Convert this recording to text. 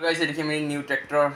guys, it came in new tractor?